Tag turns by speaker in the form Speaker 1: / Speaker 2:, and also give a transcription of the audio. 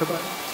Speaker 1: Goodbye.